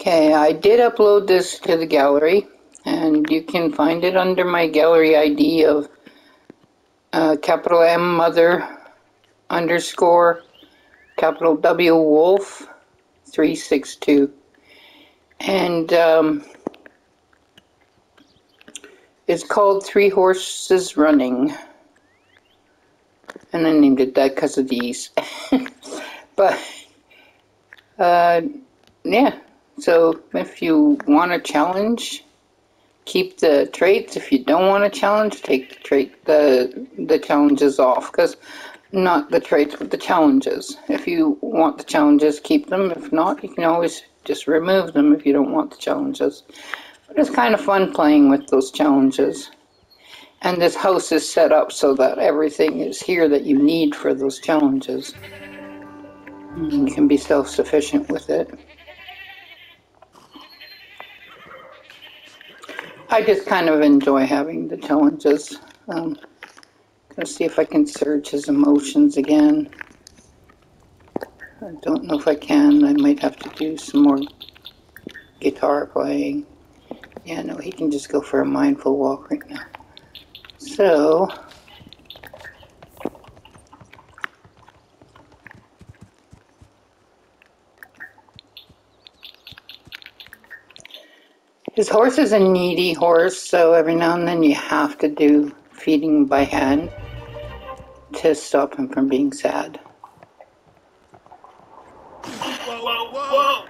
Okay, I did upload this to the gallery, and you can find it under my gallery ID of uh, capital M Mother underscore capital W Wolf 362. And um, it's called Three Horses Running. And I named it that because of these. but, uh, yeah. So if you want a challenge, keep the traits. If you don't want a challenge, take the trait the the challenges off because not the traits but the challenges. If you want the challenges, keep them. If not, you can always just remove them if you don't want the challenges. But it's kind of fun playing with those challenges. And this house is set up so that everything is here that you need for those challenges. And you can be self-sufficient with it. I just kind of enjoy having the challenges. Um, gonna see if I can search his emotions again. I don't know if I can. I might have to do some more guitar playing. Yeah, no, he can just go for a mindful walk right now. So, His horse is a needy horse, so every now and then you have to do feeding by hand to stop him from being sad. Whoa, whoa, whoa!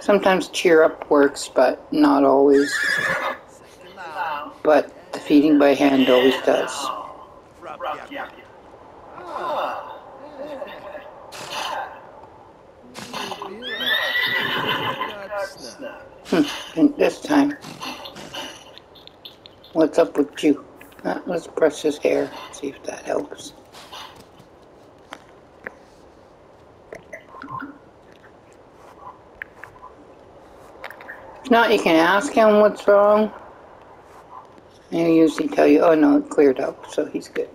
Sometimes cheer up works, but not always. But the feeding by hand always does. Hmm, and this time, what's up with you? Uh, let's brush his hair, see if that helps. If not, you can ask him what's wrong. He'll usually tell you, oh no, it cleared up, so he's good.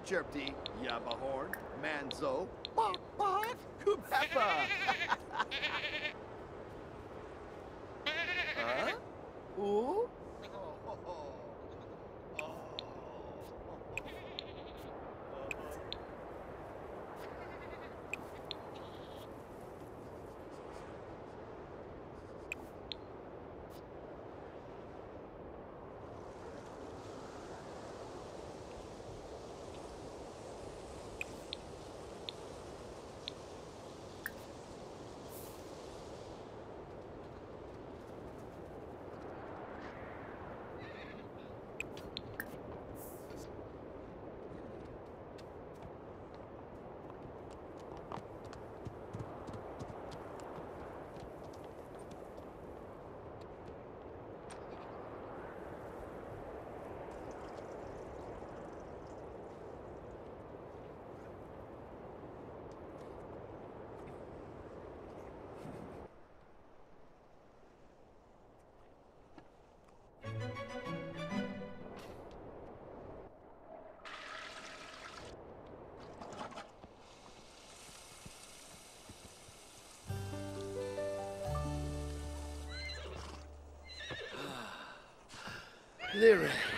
Jerpty, Yabahorn, Manzo, Bok, Kubeppa. huh? Ooh? Lyric.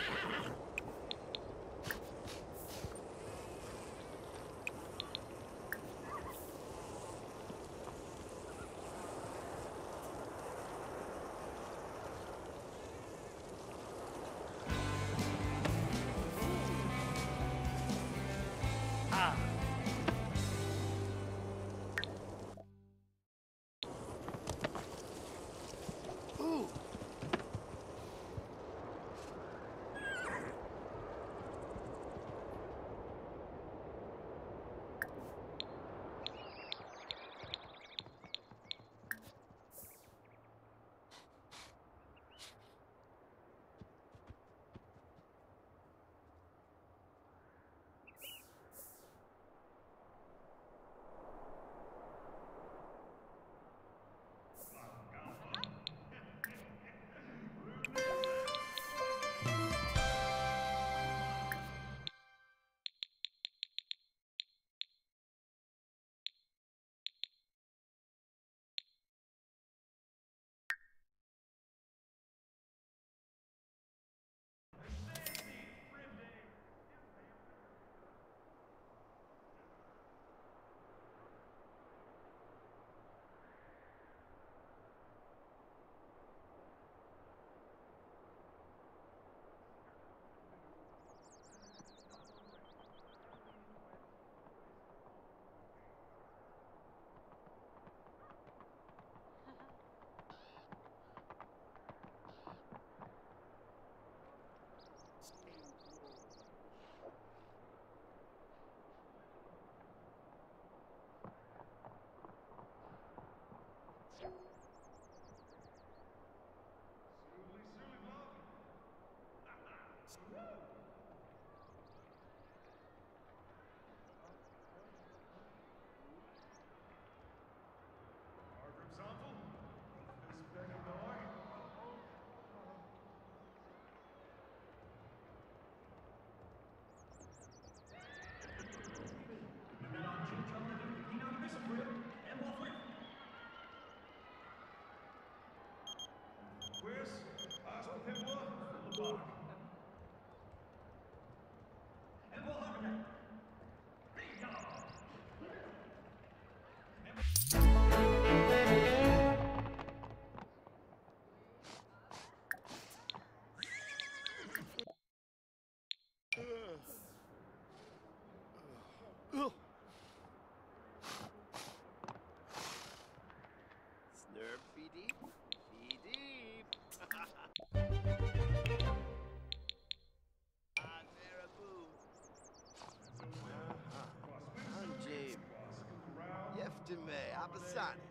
I'm a son.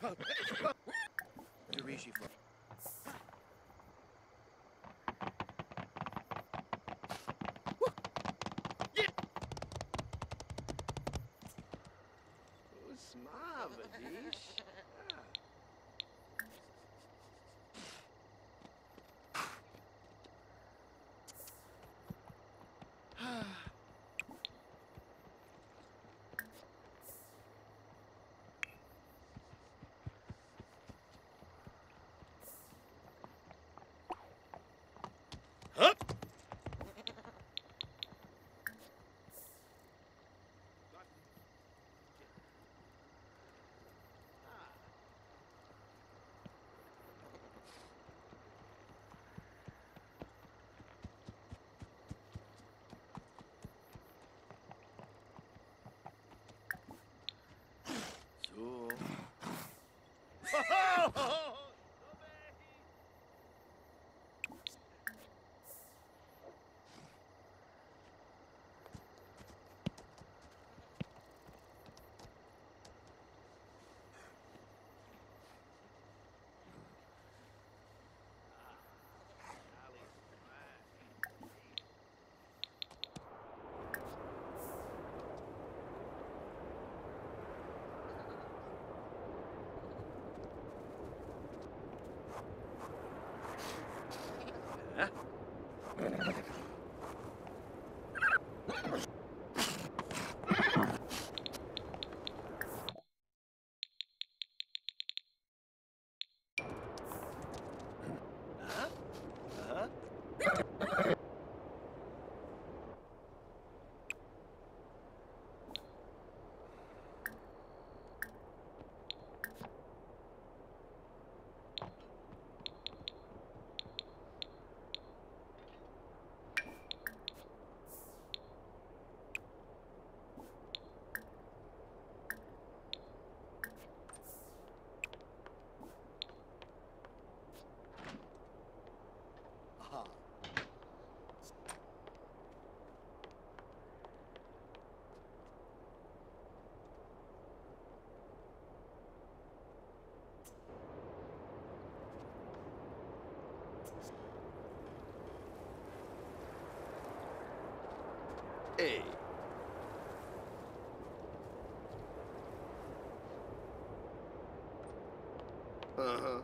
Derishi for. Usmavadish. Hup! So. Hey. Uh-huh.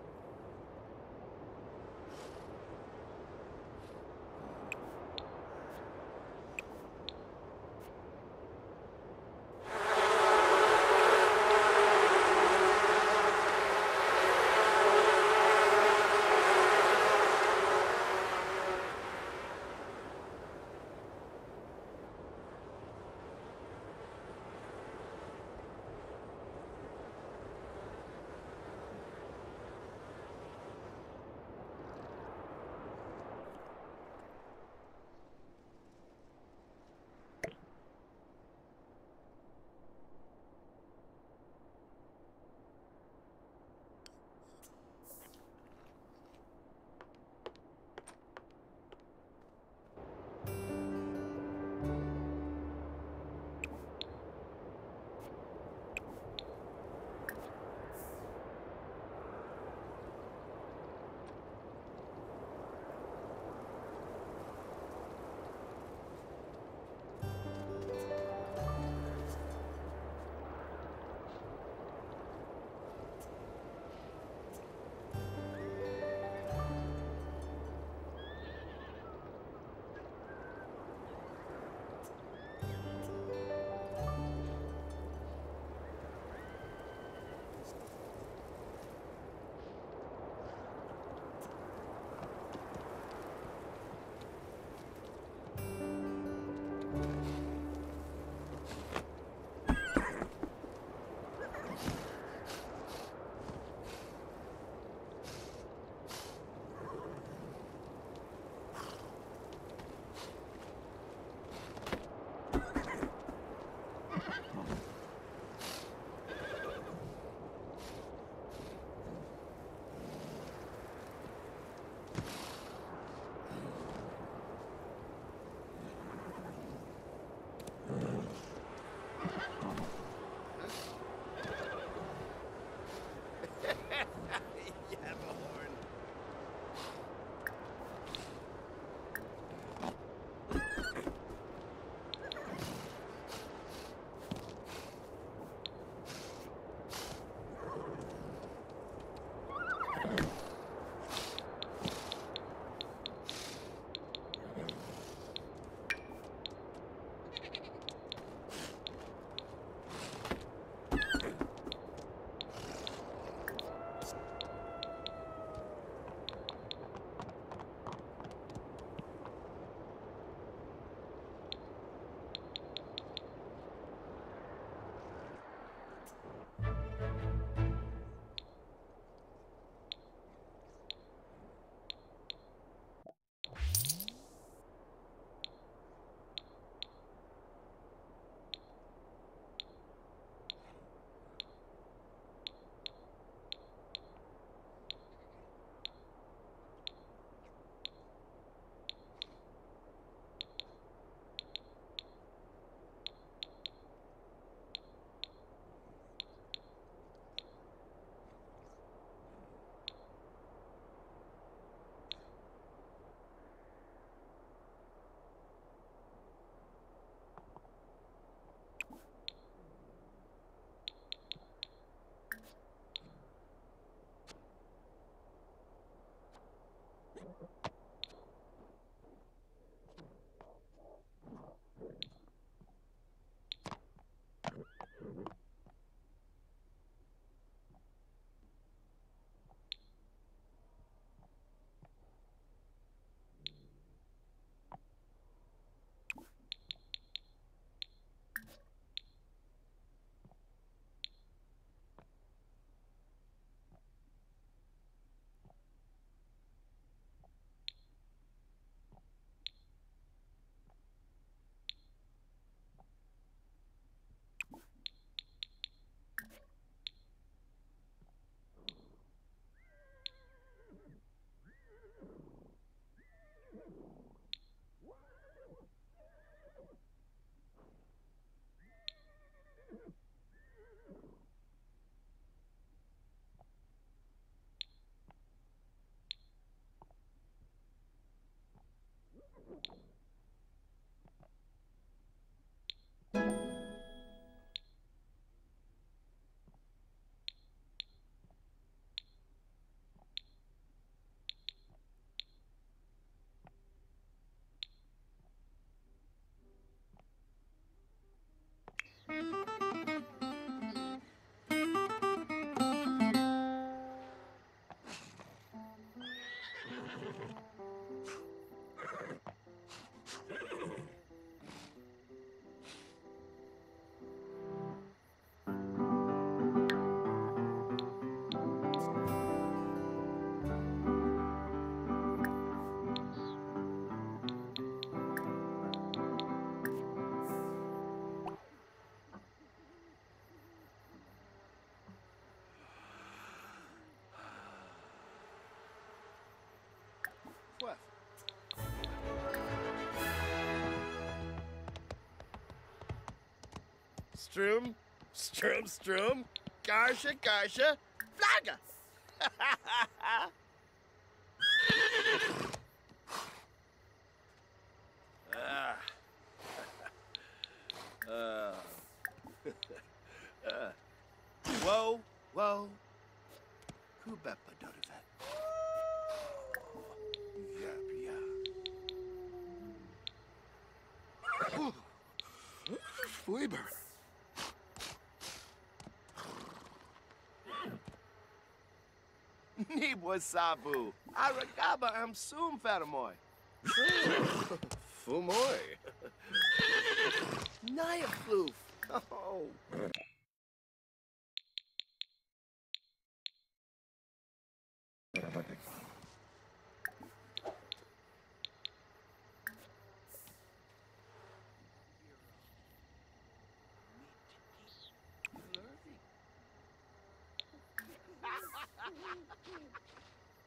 Strum, strum, strum, garsha, garsha, flaga. sabu. Aragaba am sum fermoy. Fumoy. Naya floof. Oh. Ha ha!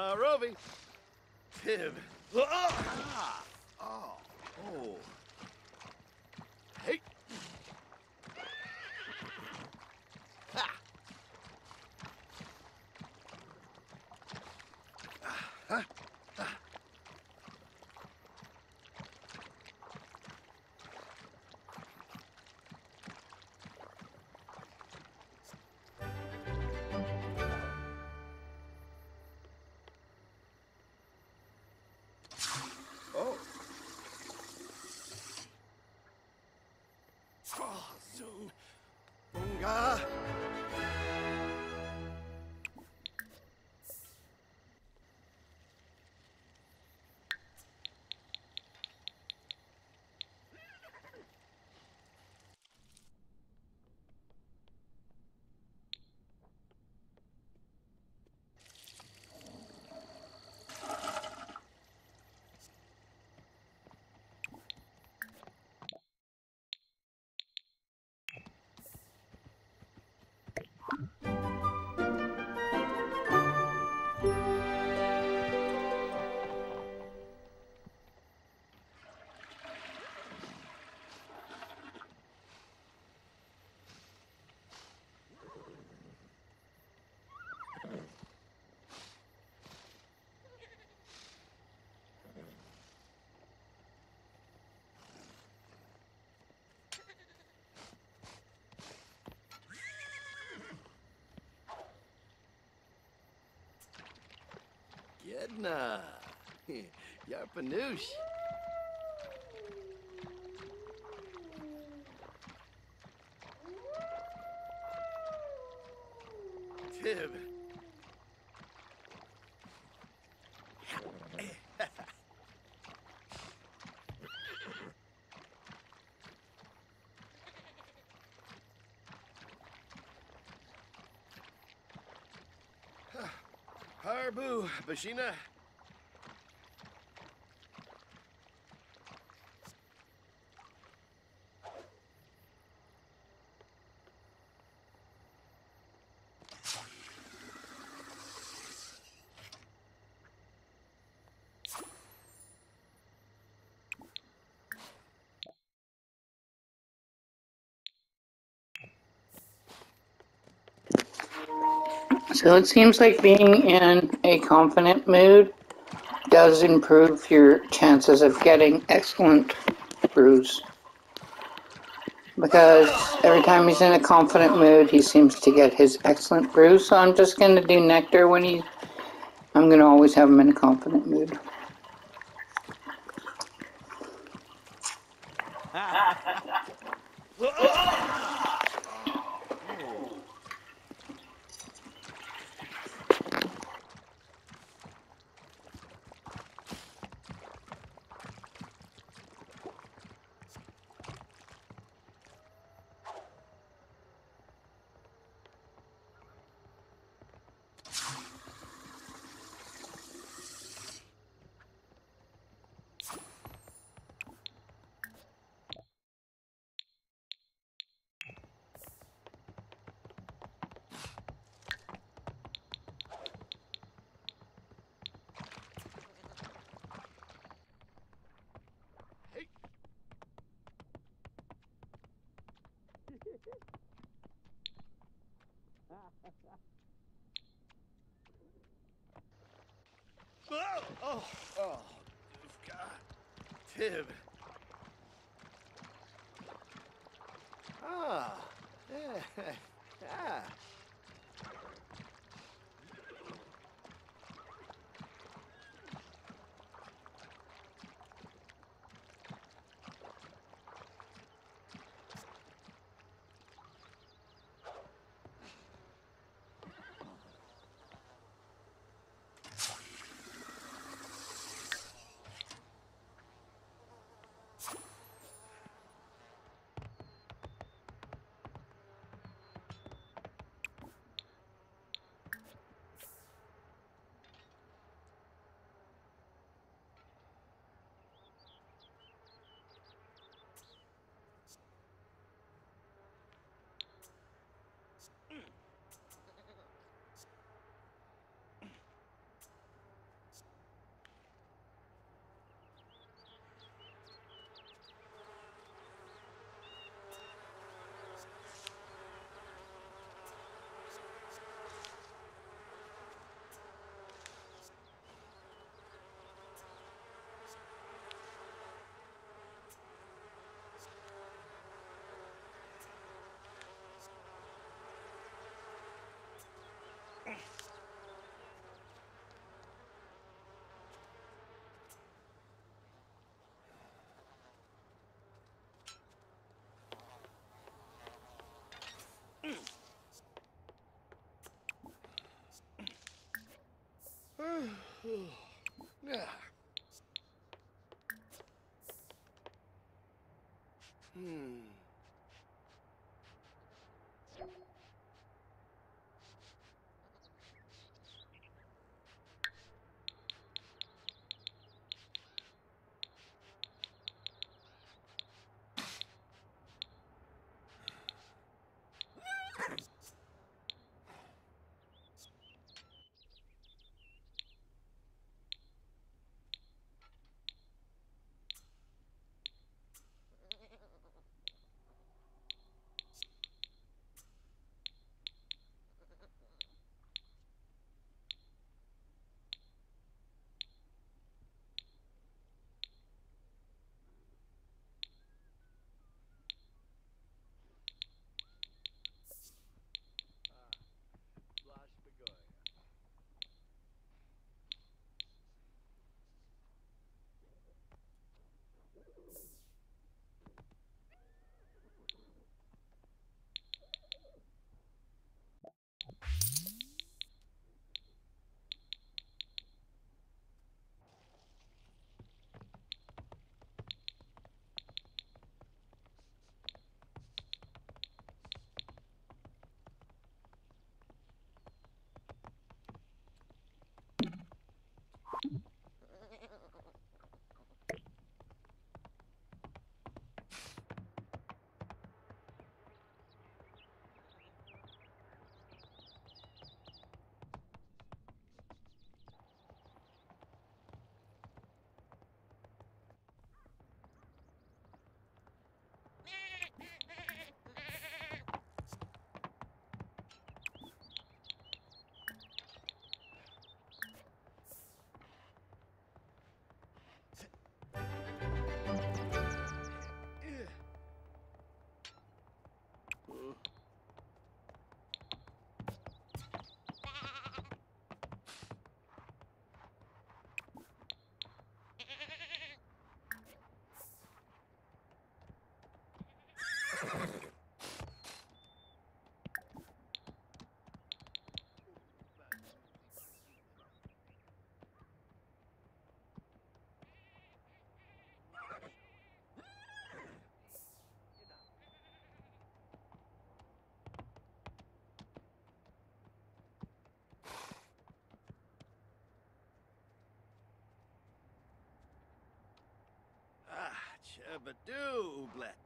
Harovi. Pib. Ah! Jedna. Yarpanoosh. Harbu, So it seems like being in a confident mood does improve your chances of getting excellent brews. Because every time he's in a confident mood, he seems to get his excellent brews. So I'm just going to do nectar when he. I'm going to always have him in a confident mood. Oh, oh, oh, God. Tib. Ah, yeah, yeah. Ah, Chabadoo, Ooblet.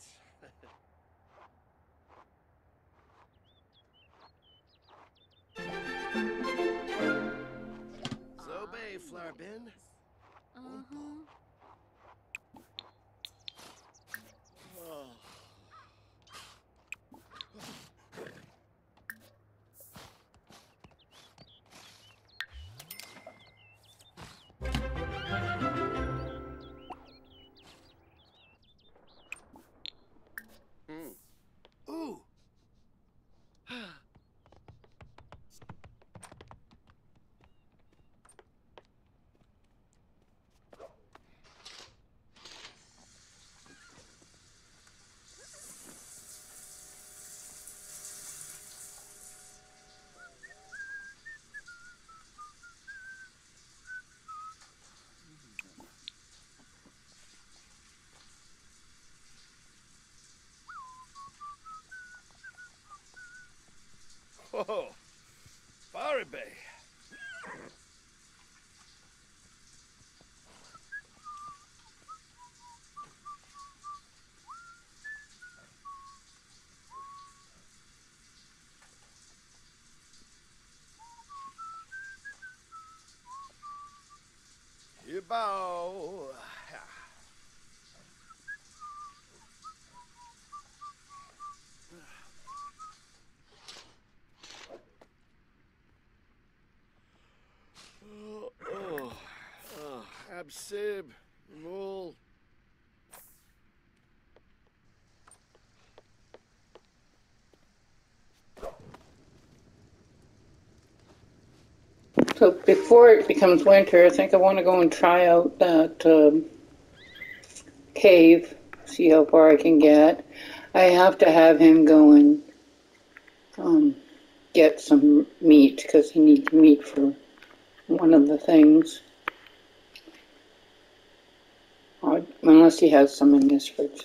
So before it becomes winter, I think I want to go and try out that um, cave, see how far I can get. I have to have him go and um, get some meat because he needs meat for one of the things. Unless he has some in his fridge.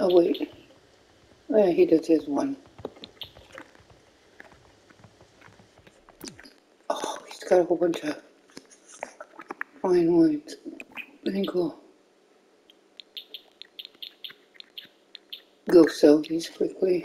Oh wait. Oh, yeah, he does his one. Oh, he's got a whole bunch of fine wines. Very cool. Go sell these quickly.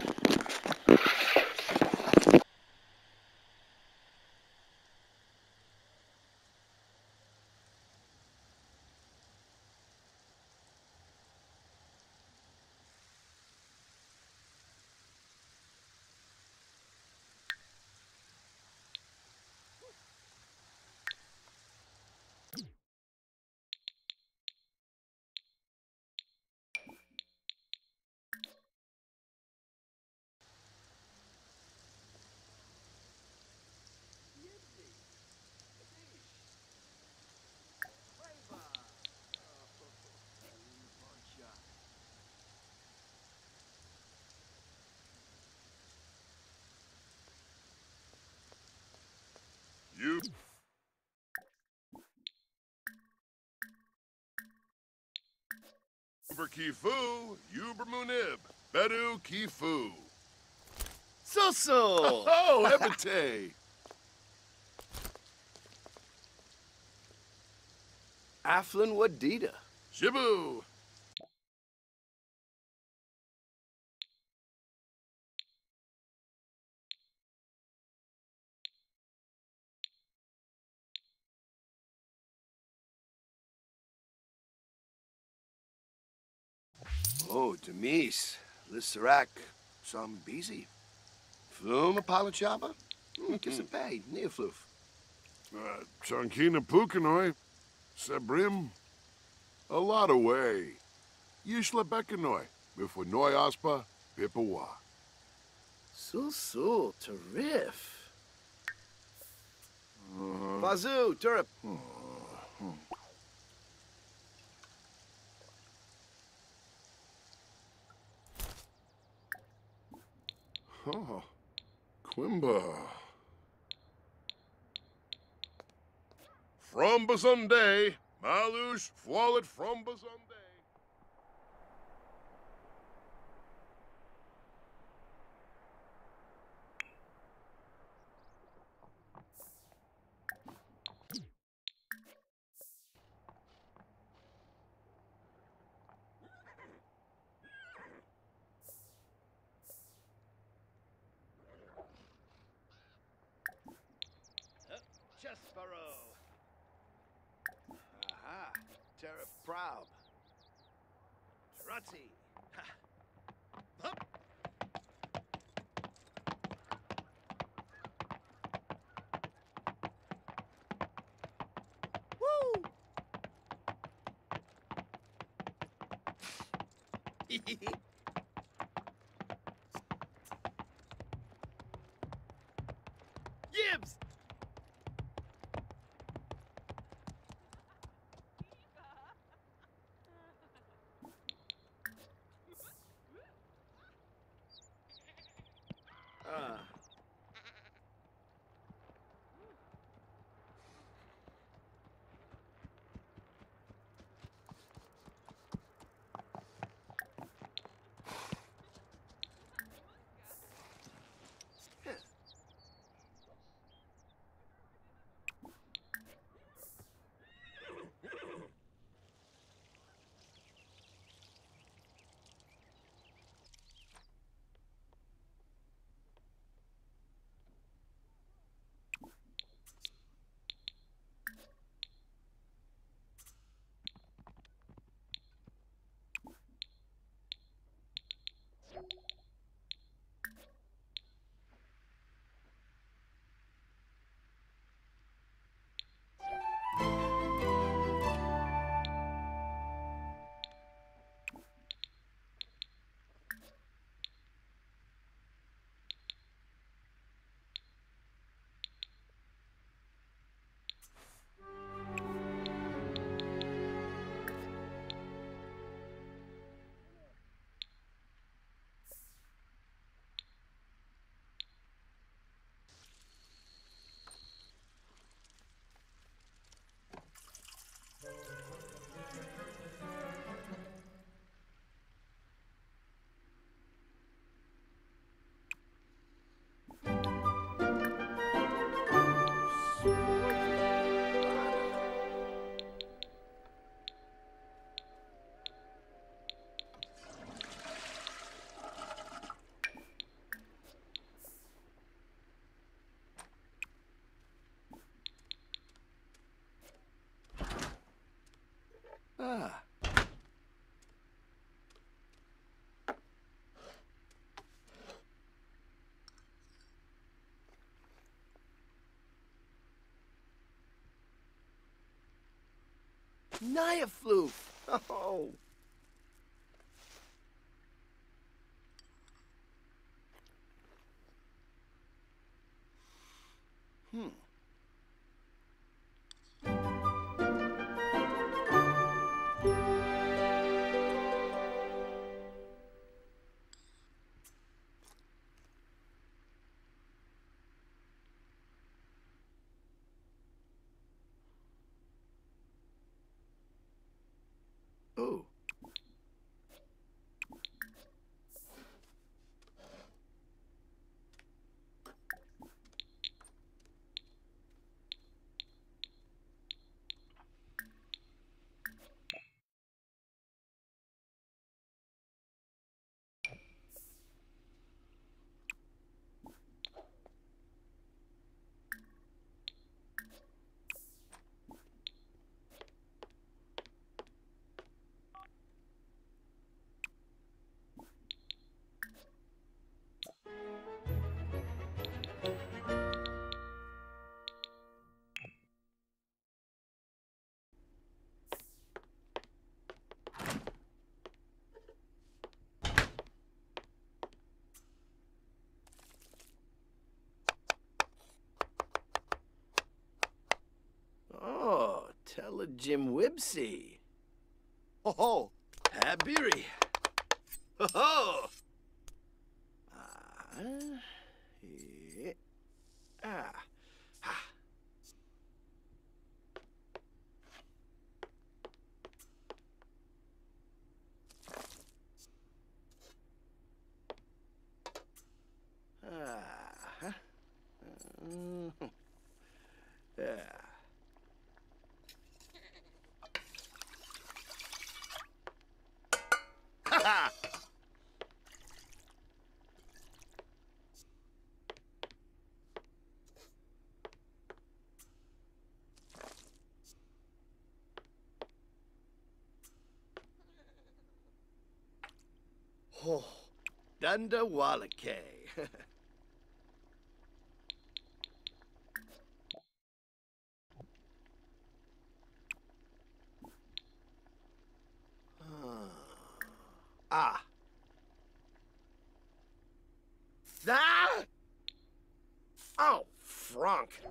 Uber Kifu, Uber Munib, Bedu Kifu. So so. Oh, oh Ebite. Aflin Wadida. Shibu. Oh, Demise. Lissarak. Some busy. Flum Apalachaba? Kiss hmm, a hmm. bay. Neofloof. Uh, Chankina Pukanoi. Sebrim. A lot away. Yishla Bekanoi. Bifwanoi Aspa. Pipawa. Sul Sul. Tarif. Bazoo. Uh-huh. Turip. Hmm. Quimba. From Bazunde. Malush. Fwalet from Bazunde. Nyaflu! Oh! Jim Wibsey. Ho ho, Habiri. Ho ho. Ah, eh, ah, ha. Ah, huh. Mm, yeah. Ha ha! Oh, Dunda Wallake. ah. Ah! Oh, Frank.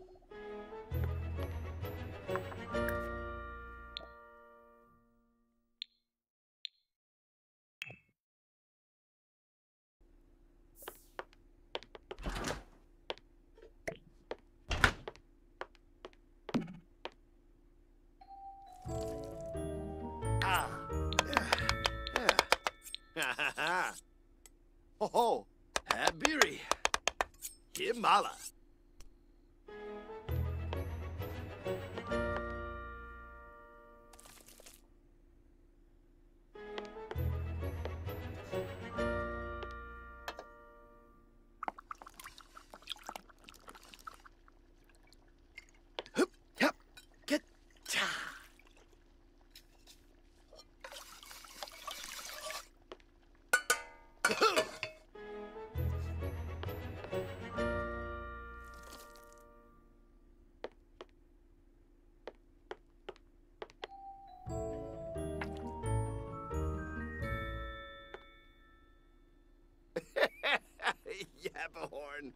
Yappahorn.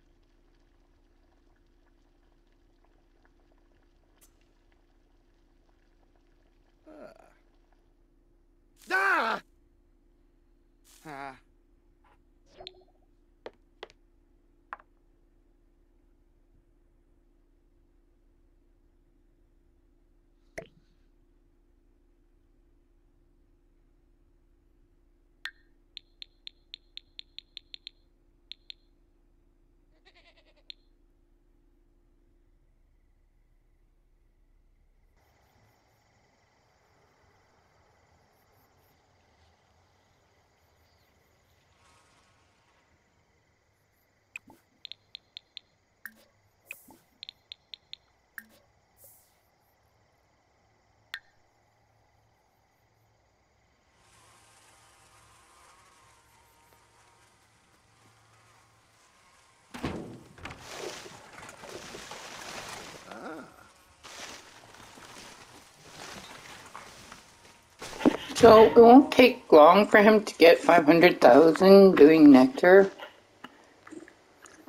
So it won't take long for him to get 500,000 doing nectar.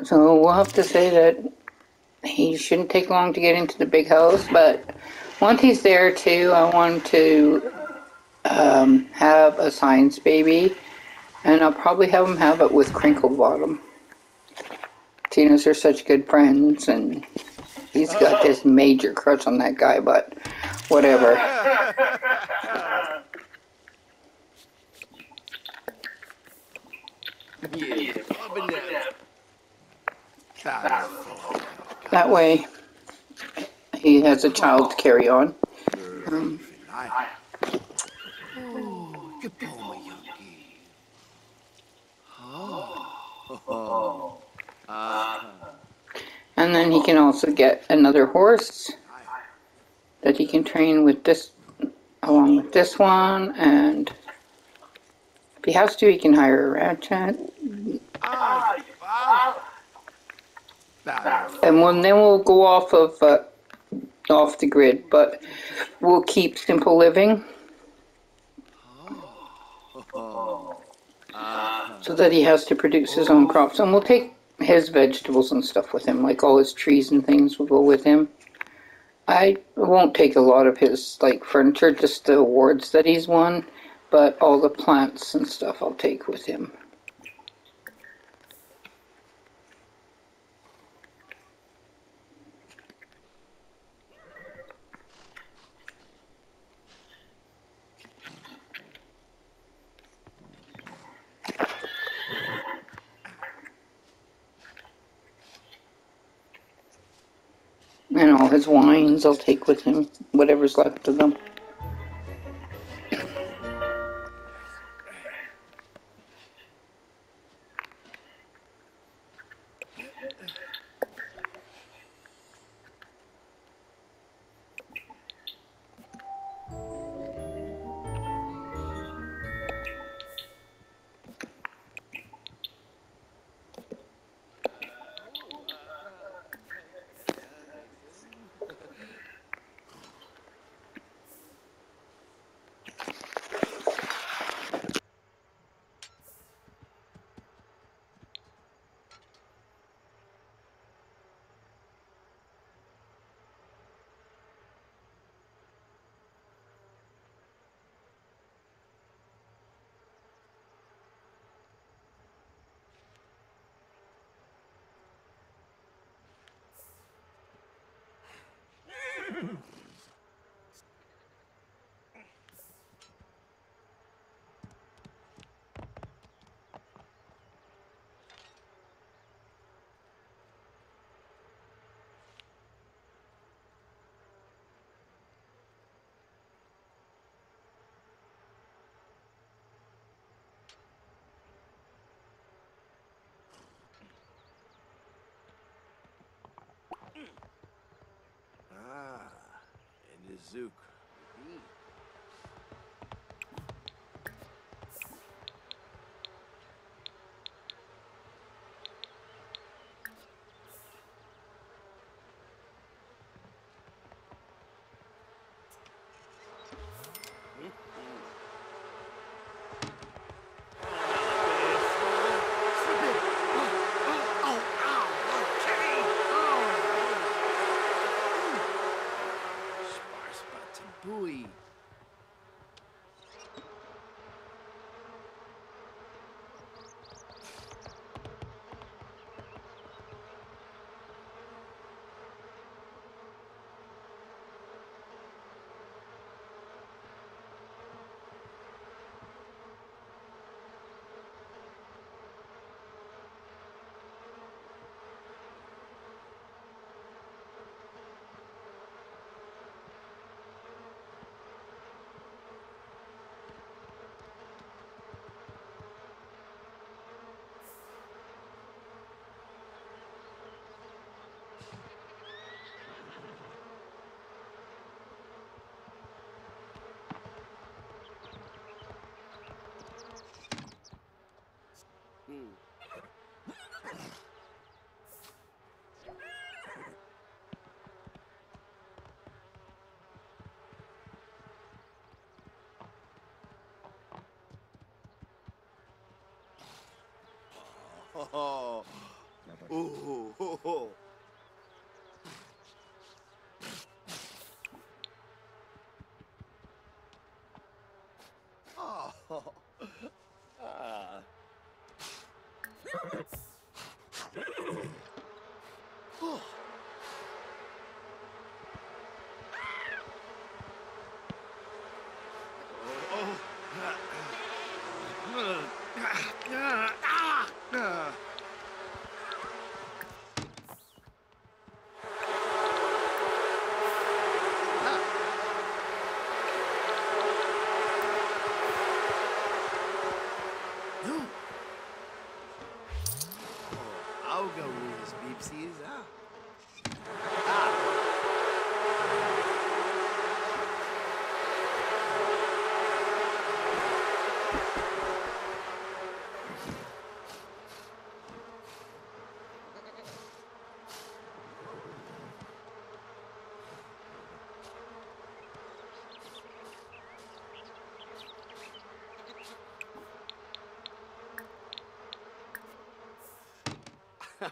So we'll have to say that he shouldn't take long to get into the big house, but once he's there too, I want to um, have a science baby, and I'll probably have him have it with Crinkle Bottom. Seeing as they're such good friends, and he's got this major crush on that guy, but whatever. Yeah, Bubba Nib. Cara, That way, he has a child to carry on. ai. Que toma, Yankee. Ah. And then he can also get another horse that he can train with this, along with this one, and if he has to, he can hire a ranch hand. And when, then we'll go off of, uh, off the grid, but we'll keep simple living so that he has to produce his own crops. And we'll take his vegetables and stuff with him, like all his trees and things will go with him. I won't take a lot of his like furniture, just the awards that he's won, but all the plants and stuff I'll take with him. And all his I'll take with him, whatever's left of them. Ah, and Boo. Mm. oh. Ooh.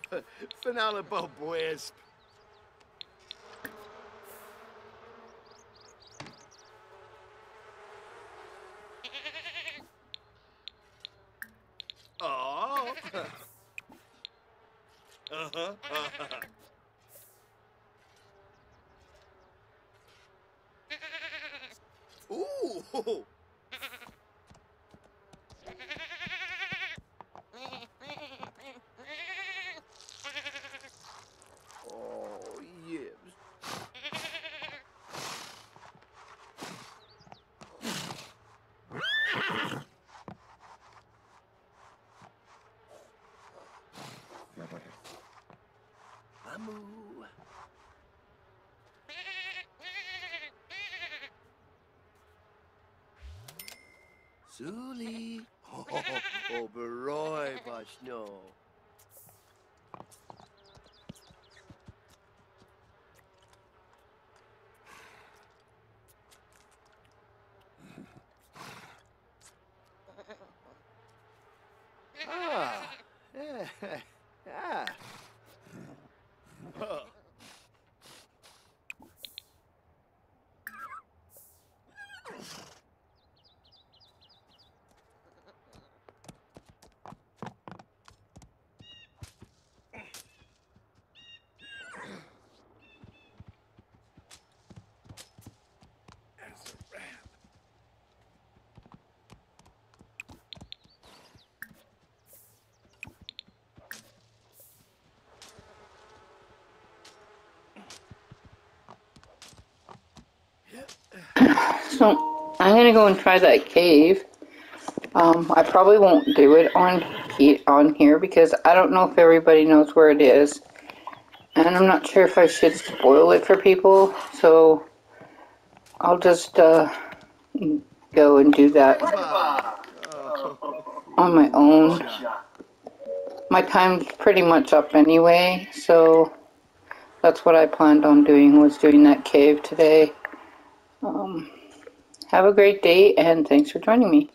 Finale Bob Wisp. Oh. uh-huh. uh-huh. Ooh. Oh, yes. Mamu. Suli. Oh, oh, oh Beroy, Bashno. Ah, yeah, yeah. Huh. As a ram. I'm gonna go and try that cave. Um, I probably won't do it on on here because I don't know if everybody knows where it is, and I'm not sure if I should spoil it for people. So I'll just uh, go and do that on my own. My time's pretty much up anyway, so that's what I planned on doing was doing that cave today. Have a great day and thanks for joining me.